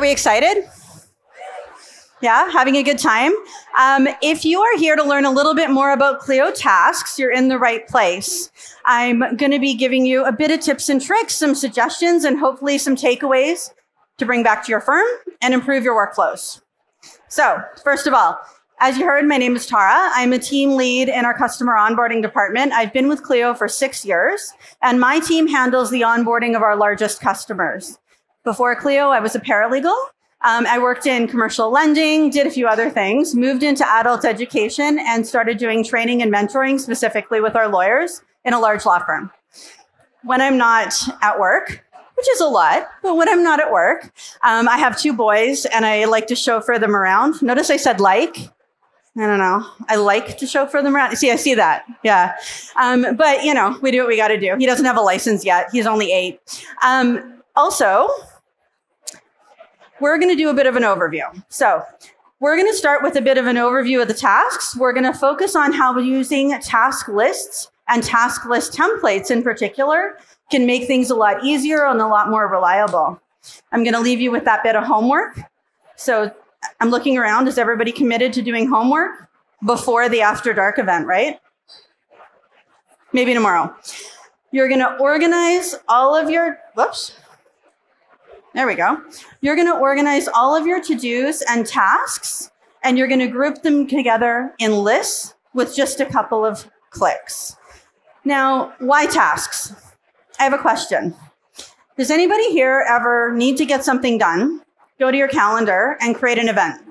Are we excited? Yeah, having a good time. Um, if you are here to learn a little bit more about Clio tasks, you're in the right place. I'm going to be giving you a bit of tips and tricks, some suggestions, and hopefully some takeaways to bring back to your firm and improve your workflows. So, first of all, as you heard, my name is Tara. I'm a team lead in our customer onboarding department. I've been with Clio for six years, and my team handles the onboarding of our largest customers. Before Clio, I was a paralegal um, I worked in commercial lending, did a few other things, moved into adult education, and started doing training and mentoring specifically with our lawyers in a large law firm. When I'm not at work, which is a lot, but when I'm not at work, um, I have two boys and I like to chauffeur them around. Notice I said like. I don't know. I like to chauffeur them around. See, I see that. Yeah. Um, but, you know, we do what we got to do. He doesn't have a license yet. He's only eight. Um, also, we're going to do a bit of an overview. So we're going to start with a bit of an overview of the tasks. We're going to focus on how using task lists and task list templates in particular can make things a lot easier and a lot more reliable. I'm going to leave you with that bit of homework. So I'm looking around. Is everybody committed to doing homework before the after dark event, right? Maybe tomorrow. You're going to organize all of your, whoops, there we go. You're going to organize all of your to-dos and tasks, and you're going to group them together in lists with just a couple of clicks. Now, why tasks? I have a question. Does anybody here ever need to get something done, go to your calendar, and create an event?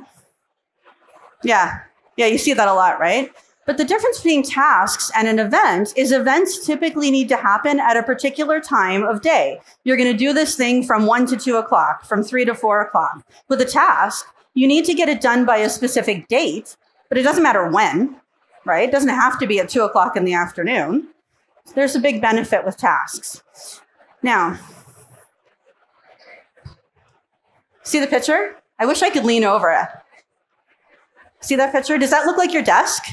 Yeah, yeah, you see that a lot, right? But the difference between tasks and an event is events typically need to happen at a particular time of day. You're going to do this thing from one to two o'clock, from three to four o'clock. With a task, you need to get it done by a specific date, but it doesn't matter when, right? It doesn't have to be at two o'clock in the afternoon. There's a big benefit with tasks. Now, see the picture? I wish I could lean over it. See that picture? Does that look like your desk?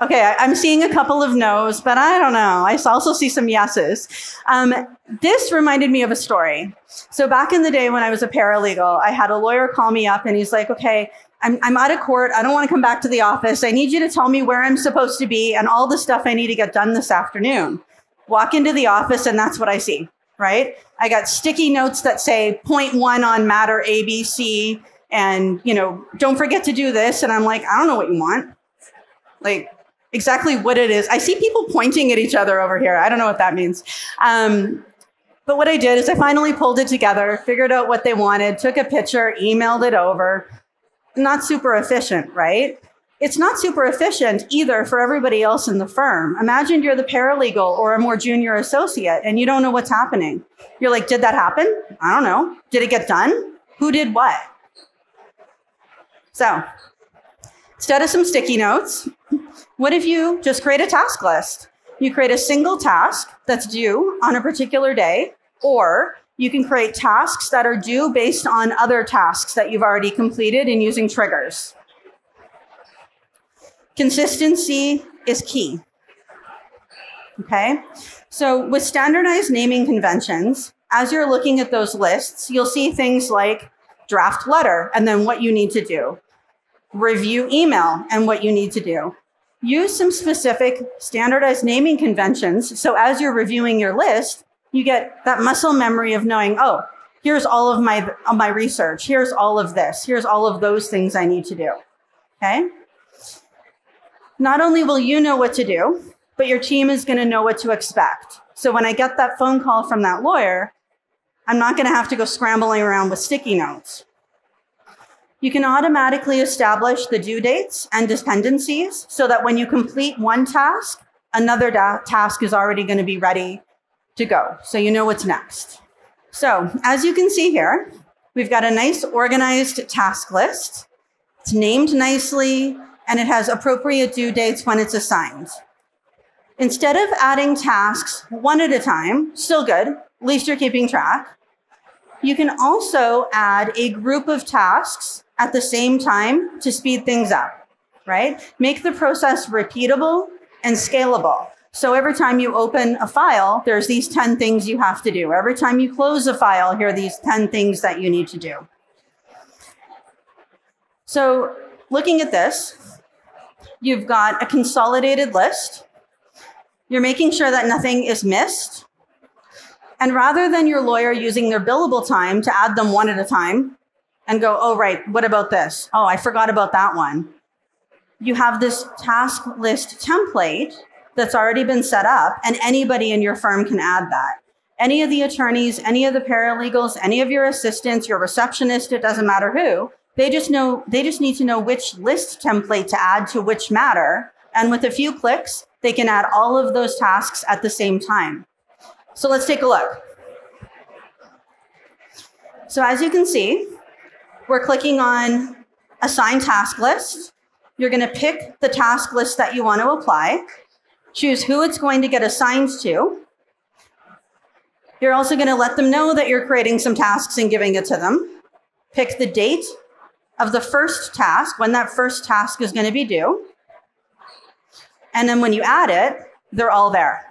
Okay, I'm seeing a couple of no's, but I don't know. I also see some yeses. Um, this reminded me of a story. So back in the day when I was a paralegal, I had a lawyer call me up and he's like, okay, I'm, I'm out of court. I don't want to come back to the office. I need you to tell me where I'm supposed to be and all the stuff I need to get done this afternoon. Walk into the office and that's what I see, right? I got sticky notes that say point one on matter ABC and, you know, don't forget to do this. And I'm like, I don't know what you want. Like, exactly what it is. I see people pointing at each other over here. I don't know what that means. Um, but what I did is I finally pulled it together, figured out what they wanted, took a picture, emailed it over. Not super efficient, right? It's not super efficient either for everybody else in the firm. Imagine you're the paralegal or a more junior associate and you don't know what's happening. You're like, did that happen? I don't know. Did it get done? Who did what? So, instead of some sticky notes, what if you just create a task list? You create a single task that's due on a particular day, or you can create tasks that are due based on other tasks that you've already completed and using triggers. Consistency is key. Okay? So with standardized naming conventions, as you're looking at those lists, you'll see things like draft letter and then what you need to do, review email and what you need to do, use some specific standardized naming conventions. So as you're reviewing your list, you get that muscle memory of knowing, oh, here's all of my, my research. Here's all of this. Here's all of those things I need to do. Okay. Not only will you know what to do, but your team is going to know what to expect. So when I get that phone call from that lawyer, I'm not going to have to go scrambling around with sticky notes. You can automatically establish the due dates and dependencies so that when you complete one task, another task is already going to be ready to go. So you know what's next. So as you can see here, we've got a nice organized task list. It's named nicely and it has appropriate due dates when it's assigned. Instead of adding tasks one at a time, still good, at least you're keeping track. You can also add a group of tasks at the same time to speed things up, right? Make the process repeatable and scalable. So every time you open a file, there's these 10 things you have to do. Every time you close a file, here are these 10 things that you need to do. So looking at this, you've got a consolidated list. You're making sure that nothing is missed. And rather than your lawyer using their billable time to add them one at a time and go, oh, right, what about this? Oh, I forgot about that one. You have this task list template that's already been set up, and anybody in your firm can add that. Any of the attorneys, any of the paralegals, any of your assistants, your receptionist, it doesn't matter who, they just know, they just need to know which list template to add to which matter. And with a few clicks, they can add all of those tasks at the same time. So let's take a look. So as you can see, we're clicking on assign task list. You're going to pick the task list that you want to apply, choose who it's going to get assigned to. You're also going to let them know that you're creating some tasks and giving it to them. Pick the date of the first task, when that first task is going to be due. And then when you add it, they're all there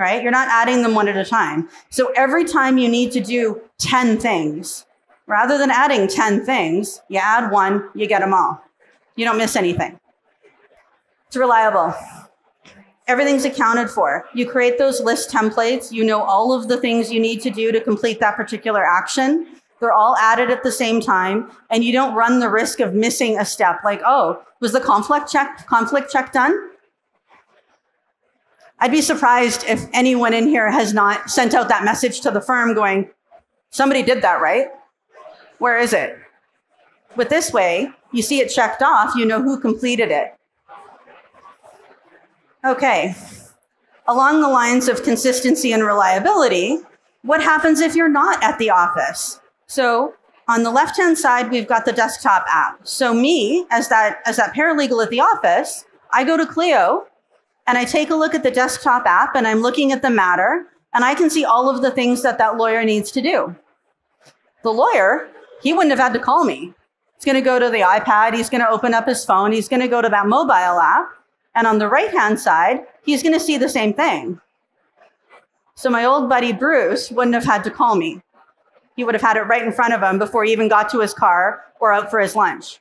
right? You're not adding them one at a time. So every time you need to do 10 things, rather than adding 10 things, you add one, you get them all. You don't miss anything. It's reliable. Everything's accounted for. You create those list templates. You know all of the things you need to do to complete that particular action. They're all added at the same time, and you don't run the risk of missing a step. Like, oh, was the conflict check conflict check done? I'd be surprised if anyone in here has not sent out that message to the firm going, somebody did that, right? Where is it? But this way, you see it checked off, you know who completed it. Okay. Along the lines of consistency and reliability, what happens if you're not at the office? So on the left-hand side, we've got the desktop app. So me, as that, as that paralegal at the office, I go to Clio and I take a look at the desktop app and I'm looking at the matter and I can see all of the things that that lawyer needs to do. The lawyer, he wouldn't have had to call me. He's going to go to the iPad. He's going to open up his phone. He's going to go to that mobile app. And on the right hand side, he's going to see the same thing. So my old buddy Bruce wouldn't have had to call me. He would have had it right in front of him before he even got to his car or out for his lunch.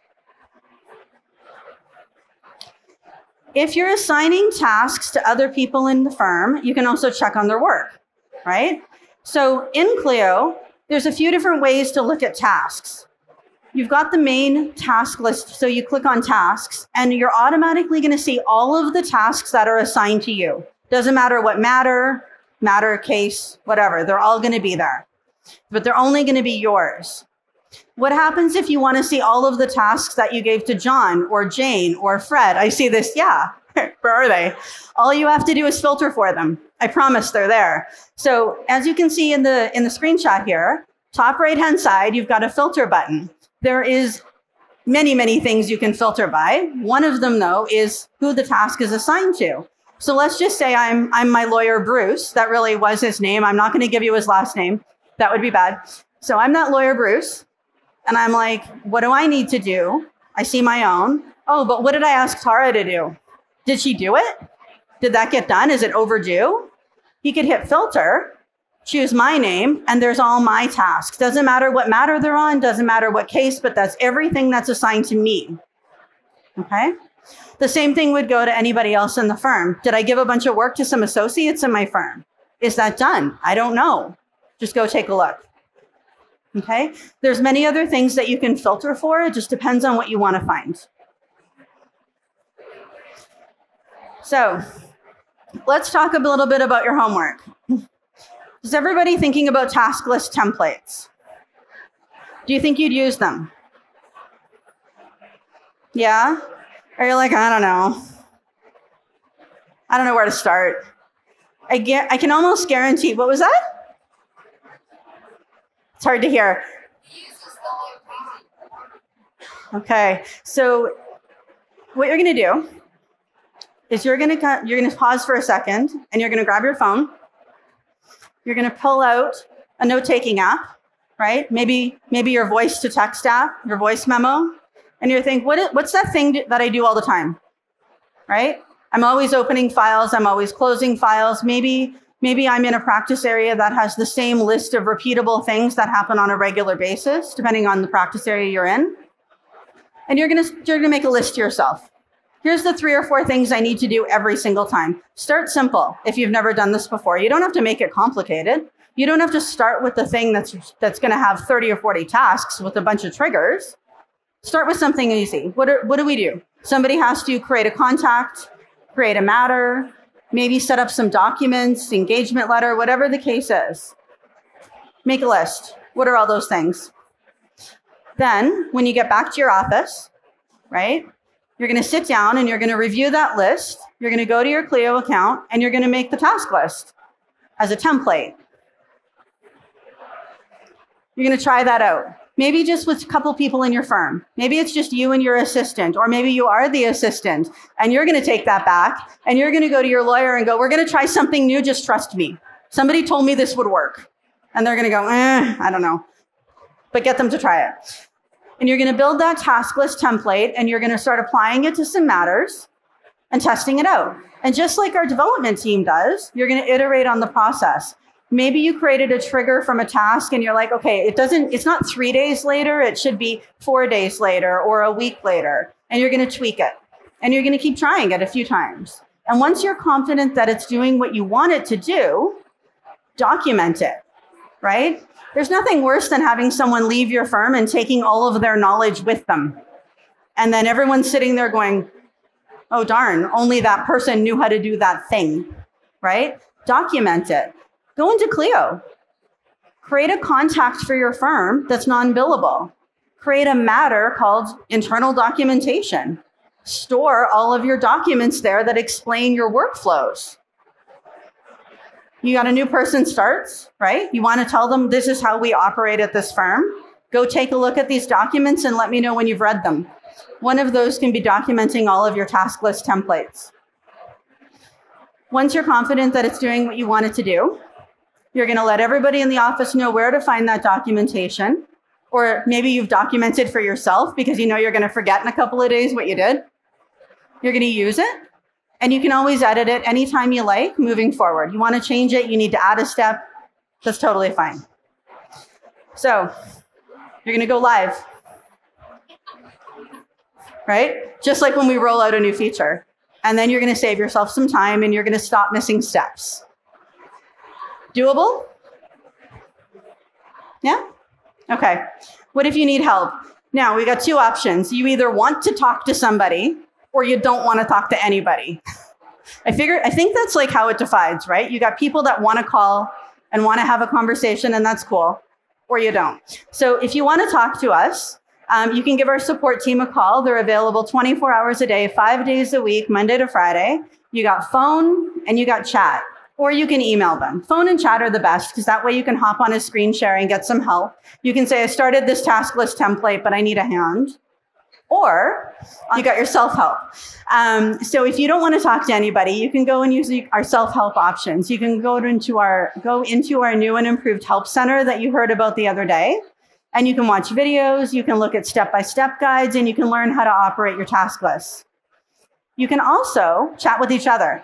If you're assigning tasks to other people in the firm, you can also check on their work, right? So in Clio, there's a few different ways to look at tasks. You've got the main task list, so you click on tasks, and you're automatically going to see all of the tasks that are assigned to you. Doesn't matter what matter, matter, case, whatever, they're all going to be there. But they're only going to be yours. What happens if you want to see all of the tasks that you gave to John or Jane or Fred? I see this. Yeah. Where are they? All you have to do is filter for them. I promise they're there. So as you can see in the, in the screenshot here, top right hand side, you've got a filter button. There is many, many things you can filter by. One of them though is who the task is assigned to. So let's just say I'm, I'm my lawyer, Bruce. That really was his name. I'm not going to give you his last name. That would be bad. So I'm not lawyer Bruce. And I'm like, what do I need to do? I see my own. Oh, but what did I ask Tara to do? Did she do it? Did that get done? Is it overdue? He could hit filter, choose my name, and there's all my tasks. Doesn't matter what matter they're on, doesn't matter what case, but that's everything that's assigned to me. Okay? The same thing would go to anybody else in the firm. Did I give a bunch of work to some associates in my firm? Is that done? I don't know. Just go take a look. Okay? There's many other things that you can filter for. It just depends on what you want to find. So let's talk a little bit about your homework. Is everybody thinking about task list templates? Do you think you'd use them? Yeah? Are you're like, I don't know. I don't know where to start. I, get, I can almost guarantee, what was that? It's hard to hear. Okay, so what you're going to do is you're going to you're to pause for a second and you're going to grab your phone. You're going to pull out a note-taking app, right? Maybe maybe your voice to text app, your voice memo, and you're thinking, what is, what's that thing that I do all the time, right? I'm always opening files. I'm always closing files. Maybe, maybe I'm in a practice area that has the same list of repeatable things that happen on a regular basis, depending on the practice area you're in. And you're gonna, you're gonna make a list to yourself. Here's the three or four things I need to do every single time. Start simple if you've never done this before. You don't have to make it complicated. You don't have to start with the thing that's, that's gonna have 30 or 40 tasks with a bunch of triggers. Start with something easy. What, are, what do we do? Somebody has to create a contact, create a matter, maybe set up some documents, engagement letter, whatever the case is. Make a list. What are all those things? Then, when you get back to your office, right, you're going to sit down and you're going to review that list. You're going to go to your Clio account and you're going to make the task list as a template. You're going to try that out. Maybe just with a couple people in your firm. Maybe it's just you and your assistant, or maybe you are the assistant and you're going to take that back and you're going to go to your lawyer and go, We're going to try something new. Just trust me. Somebody told me this would work. And they're going to go, eh, I don't know. But get them to try it. And you're going to build that task list template and you're going to start applying it to some matters and testing it out. And just like our development team does, you're going to iterate on the process maybe you created a trigger from a task and you're like, okay, it doesn't, it's not three days later. It should be four days later or a week later. And you're going to tweak it and you're going to keep trying it a few times. And once you're confident that it's doing what you want it to do, document it, right? There's nothing worse than having someone leave your firm and taking all of their knowledge with them. And then everyone's sitting there going, oh, darn, only that person knew how to do that thing, right? Document it. Go into Clio. Create a contact for your firm that's non billable. Create a matter called internal documentation. Store all of your documents there that explain your workflows. You got a new person starts, right? You want to tell them this is how we operate at this firm. Go take a look at these documents and let me know when you've read them. One of those can be documenting all of your task list templates. Once you're confident that it's doing what you want it to do, you're going to let everybody in the office know where to find that documentation. Or maybe you've documented for yourself because you know you're going to forget in a couple of days what you did. You're going to use it. And you can always edit it anytime you like moving forward. You want to change it, you need to add a step. That's totally fine. So you're going to go live. Right? Just like when we roll out a new feature. And then you're going to save yourself some time and you're going to stop missing steps. Doable? Yeah? Okay. What if you need help? Now, we got two options. You either want to talk to somebody or you don't want to talk to anybody. I figure I think that's like how it divides, right? You got people that want to call and want to have a conversation and that's cool, or you don't. So if you want to talk to us, um, you can give our support team a call. They're available 24 hours a day, five days a week, Monday to Friday. You got phone and you got chat or you can email them. Phone and chat are the best because that way you can hop on a screen share and get some help. You can say, I started this task list template, but I need a hand. Or you got your self help. Um, so if you don't want to talk to anybody, you can go and use our self help options. You can go into our go into our new and improved help center that you heard about the other day, and you can watch videos. You can look at step by step guides, and you can learn how to operate your task list. You can also chat with each other.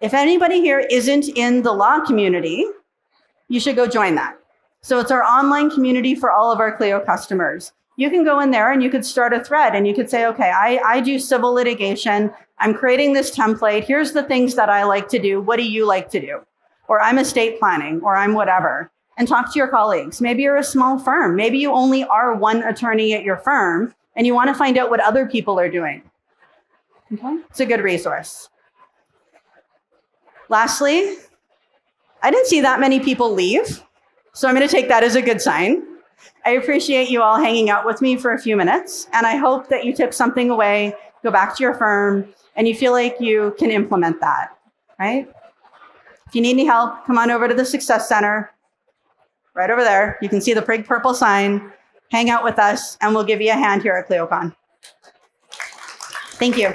If anybody here isn't in the law community, you should go join that. So it's our online community for all of our Clio customers. You can go in there and you could start a thread and you could say, okay, I, I do civil litigation. I'm creating this template. Here's the things that I like to do. What do you like to do? Or I'm estate planning or I'm whatever. And talk to your colleagues. Maybe you're a small firm. Maybe you only are one attorney at your firm and you want to find out what other people are doing. Okay? It's a good resource. Lastly, I didn't see that many people leave, so I'm going to take that as a good sign. I appreciate you all hanging out with me for a few minutes, and I hope that you took something away, go back to your firm, and you feel like you can implement that, right? If you need any help, come on over to the Success Center, right over there. You can see the big purple sign. Hang out with us, and we'll give you a hand here at ClioCon. Thank you.